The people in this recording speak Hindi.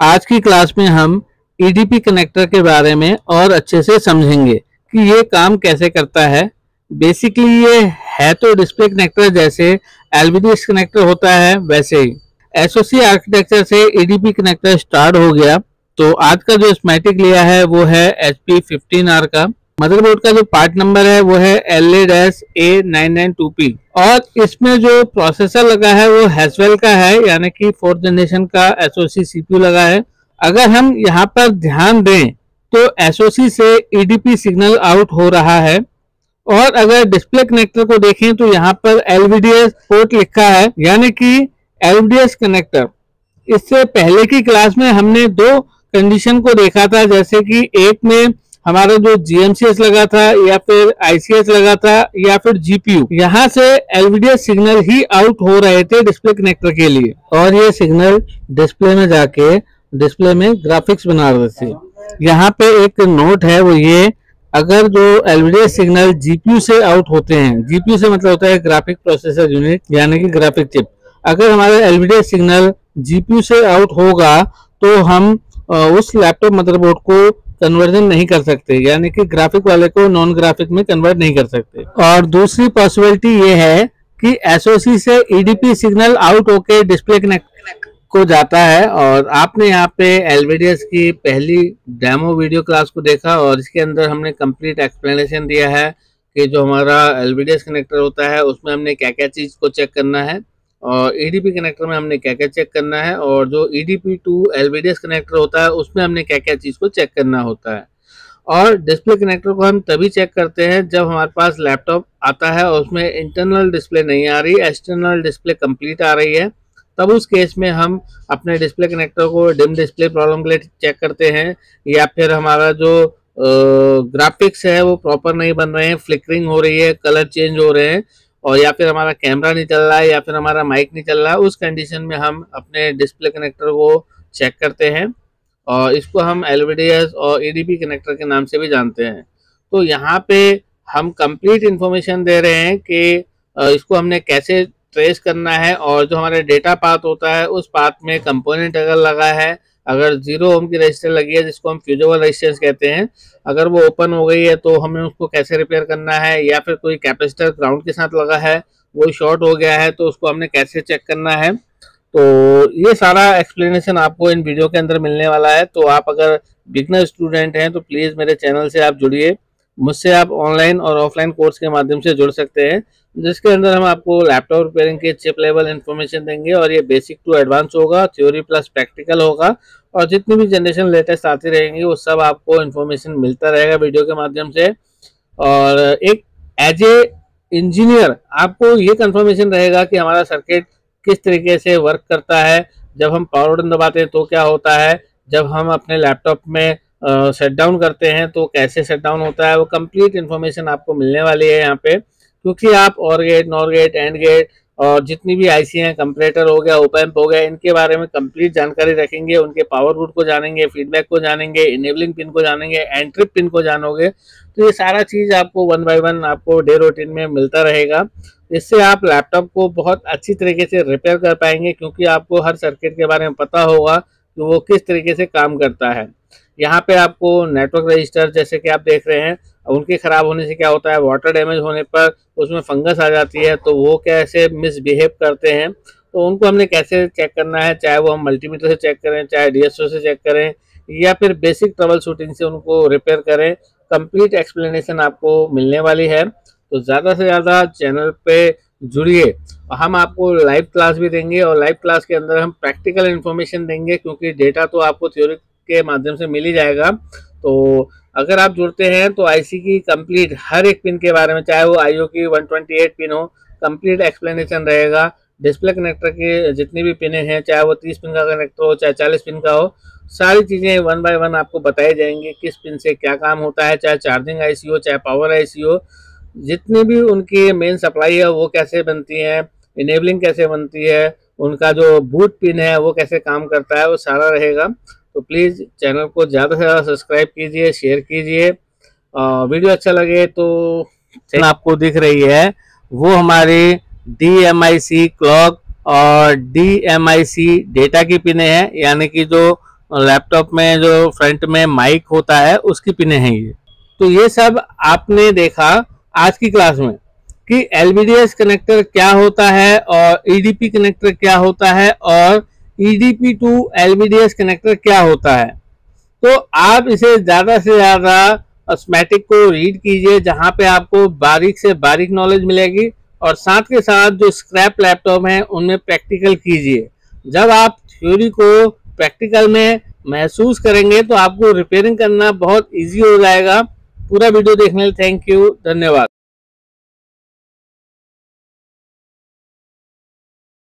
आज की क्लास में हम ईडीपी कनेक्टर के बारे में और अच्छे से समझेंगे कि ये काम कैसे करता है। बेसिकली ये है तो डिस्प्ले कनेक्टर जैसे एलबीडीएस कनेक्टर होता है, वैसे ही। एसओसी आर्किटेक्चर से ईडीपी कनेक्टर स्टार्ट हो गया। तो आज का जो स्मैटिक लिया है, वो है एच पी फिफ्टीन आर का। मदरबोर्ड का जो पार्ट नंबर है, वो है L A dash A nine nine two P और इसमें जो प्रोसेसर लगा है, वो हैसवेल का है, यानी कि फोर्थ जनरेशन का एसओसी सीपीयू लगा है। अगर हम यहाँ पर ध्यान दें तो एसओसी से ईडीपी सिग्नल आउट हो रहा है। और अगर डिस्प्ले कनेक्टर को देखें तो यहाँ पर एलवीडीएस पोर्ट लिखा है, यानी कि एलवीडीएस कनेक्टर इससे पहले की क्लास में हमने दो कंडीशन को देखा था, जैसे कि एक में हमारा जो जीएमसीएस लगा था, या फिर आईसीएस लगा था, या फिर जीपीयू यहाँ से एलवीडीएस सिग्नल ही आउट हो रहे थे डिस्प्ले कनेक्टर के लिए। और ये सिग्नल डिस्प्ले में जाके डिस्प्ले में ग्राफिक्स बना रहे थे। यहाँ पे एक नोट है, वो ये, अगर जो एलवीडीएस सिग्नल जीपीयू से आउट होते हैं जीपीयू से मतलब होता है ग्राफिक प्रोसेसर यूनिट यानी कि ग्राफिक चिप अगर हमारा एलवीडीएस सिग्नल जीपीयू से आउट होगा तो हम उस लैपटॉप मदरबोर्ड को कन्वर्जन नहीं कर सकते। यानी कि ग्राफिक वाले को नॉन ग्राफिक में कन्वर्ट नहीं कर सकते। और दूसरी पॉसिबिलिटी ये है कि एसओसी से ईडीपी सिग्नल आउट होके डिस्प्ले कनेक्ट को जाता है। और आपने यहाँ पे एलवीडीएस की पहली डेमो वीडियो क्लास को देखा और इसके अंदर हमने कंप्लीट एक्सप्लेनेशन दिया है कि जो हमारा एलवीडीएस कनेक्टर होता है, उसमें हमने क्या क्या चीज़ को चेक करना है। और ईडीपी कनेक्टर में हमने क्या क्या चेक करना है और जो ईडीपी टू एलवीडीएस कनेक्टर होता है, उसमें हमने क्या क्या चीज़ को चेक करना होता है। और डिस्प्ले कनेक्टर को हम तभी चेक करते हैं जब हमारे पास लैपटॉप आता है और उसमें इंटरनल डिस्प्ले नहीं आ रही एक्सटर्नल डिस्प्ले कंप्लीट आ रही है, तब उस केस में हम अपने डिस्प्ले कनेक्टर को डिम डिस्प्ले प्रॉब्लम के लिए चेक करते हैं या फिर हमारा जो ग्राफिक्स है वो प्रॉपर नहीं बन रहे हैं फ्लिकरिंग हो रही है कलर चेंज हो रहे हैं और या फिर हमारा कैमरा नहीं चल रहा है, या फिर हमारा माइक नहीं चल रहा है उस कंडीशन में हम अपने डिस्प्ले कनेक्टर को चेक करते हैं और इसको हम LVDS और ई कनेक्टर के नाम से भी जानते हैं। तो यहाँ पे हम कंप्लीट इन्फॉर्मेशन दे रहे हैं कि इसको हमने कैसे ट्रेस करना है और जो हमारे डेटा पाथ होता है, उस पाथ में कंपोनेंट अगर लगा है अगर ज़ीरो ओम की रजिस्टर लगी है, जिसको हम फ्यूजेबल रजिस्टेंस कहते हैं, अगर वो ओपन हो गई है तो हमें उसको कैसे रिपेयर करना है, या फिर कोई कैपेसिटर ग्राउंड के साथ लगा है, वो शॉर्ट हो गया है तो उसको हमने कैसे चेक करना है? तो ये सारा एक्सप्लेनेशन आपको इन वीडियो के अंदर मिलने वाला है। तो आप अगर बिगनर स्टूडेंट हैं तो प्लीज़ मेरे चैनल से आप जुड़िए। मुझसे आप ऑनलाइन और ऑफलाइन कोर्स के माध्यम से जुड़ सकते हैं। जिसके अंदर हम आपको लैपटॉप रिपेयरिंग के चिप लेवल इन्फॉर्मेशन देंगे और ये बेसिक टू एडवांस होगा थ्योरी प्लस प्रैक्टिकल होगा। और जितनी भी जनरेशन लेटेस्ट आती रहेंगी, वो सब आपको इन्फॉर्मेशन मिलता रहेगा वीडियो के माध्यम से। और एक एज ए इंजीनियर आपको ये कंफर्मेशन रहेगा कि हमारा सर्किट किस तरीके से वर्क करता है। जब हम पावर बटन दबाते हैं तो क्या होता है? जब हम अपने लैपटॉप में सेट डाउन करते हैं तो कैसे सेट डाउन होता है? वो कंप्लीट इन्फॉर्मेशन आपको मिलने वाली है यहाँ पे। क्योंकि आप or gate nor gate and gate और जितनी भी आईसी हैं कंपरेटर हो गया ओपैम्प हो गया, इनके बारे में कंप्लीट जानकारी रखेंगे, उनके पावर रूट को जानेंगे फीडबैक को जानेंगे इनेबलिंग पिन को जानेंगे एंट्रिप पिन को जानोगे तो ये सारा चीज़ आपको वन बाय वन आपको डे रूटीन में मिलता रहेगा। इससे आप लैपटॉप को बहुत अच्छी तरीके से रिपेयर कर पाएँगे, क्योंकि आपको हर सर्किट के बारे में पता होगा कि वो किस तरीके से काम करता है। यहाँ पे आपको नेटवर्क रजिस्टर जैसे कि आप देख रहे हैं उनके ख़राब होने से क्या होता है? वाटर डैमेज होने पर उसमें फंगस आ जाती है तो वो कैसे मिसबिहेव करते हैं? तो उनको हमने कैसे चेक करना है? चाहे वो हम मल्टीमीटर से चेक करें, चाहे डीएसओ से चेक करें, या फिर बेसिक ट्रबल शूटिंग से उनको रिपेयर करें कंप्लीट एक्सप्लेनेशन आपको मिलने वाली है। तो ज़्यादा से ज़्यादा चैनल पे जुड़िए। हम आपको लाइव क्लास भी देंगे और लाइव क्लास के अंदर हम प्रैक्टिकल इन्फॉर्मेशन देंगे, क्योंकि डेटा तो आपको थ्योरी के माध्यम से मिल ही जाएगा। तो अगर आप जुड़ते हैं तो आईसी की कंप्लीट हर एक पिन के बारे में, चाहे वो आईओ की 128 पिन हो कंप्लीट एक्सप्लेनेशन रहेगा। डिस्प्ले कनेक्टर के जितनी भी पिने हैं, चाहे वो 30 पिन का कनेक्टर हो, चाहे 40 पिन का हो, सारी चीज़ें वन बाय वन आपको बताई जाएँगी किस पिन से क्या काम होता है, चाहे चार्जिंग आईसी हो, चाहे पावर आईसी हो। जितनी भी उनकी मेन सप्लाई है, वो कैसे बनती है इनेबलिंग कैसे बनती है, उनका जो बूट पिन है, वो कैसे काम करता है, वो सारा रहेगा। तो प्लीज़ चैनल को ज़्यादा से ज़्यादा सब्सक्राइब कीजिए शेयर कीजिए। वीडियो अच्छा लगे तो चैनल आपको दिख रही है। वो हमारी D M I C clock और D M I C data की पिने हैं। यानी कि जो लैपटॉप में, जो फ्रंट में माइक होता है, उसकी पिने हैं ये। तो ये सब आपने देखा आज की क्लास में कि एलबीडीएस कनेक्टर क्या होता है और ईडीपी e कनेक्टर क्या होता है और ईडीपी टू एलबीडीएस कनेक्टर क्या होता है? तो आप इसे ज़्यादा से ज़्यादा स्मैटिक को रीड कीजिए, जहाँ पे आपको बारीक से बारीक नॉलेज मिलेगी और साथ के साथ जो स्क्रैप लैपटॉप हैं, उनमें प्रैक्टिकल कीजिए। जब आप थ्योरी को प्रैक्टिकल में महसूस करेंगे तो आपको रिपेयरिंग करना बहुत इजी हो जाएगा। पूरा वीडियो देखने थैंक यू धन्यवाद।